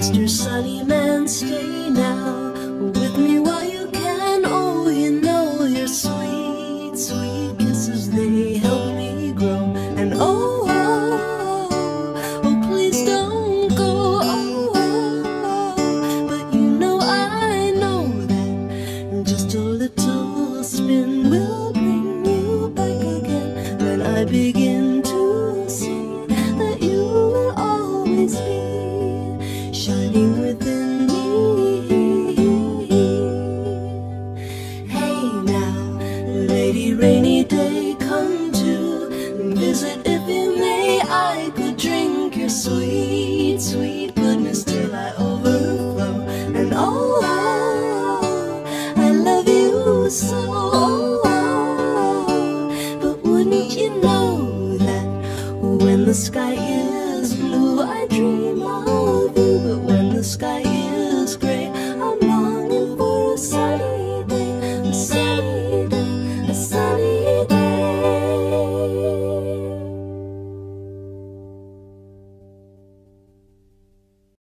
Mr. Sunny Man, stay now with me while you can. Oh, you know your sweet, sweet kisses, they help me grow. And oh, oh, oh, oh please don't go. Oh, oh, oh, but you know I know that just a little spin will bring you back again. Then I begin. Rainy day come to visit if you may I could drink your sweet, sweet goodness till I overflow. And oh, oh, I love you so oh, oh, But wouldn't you know that when the sky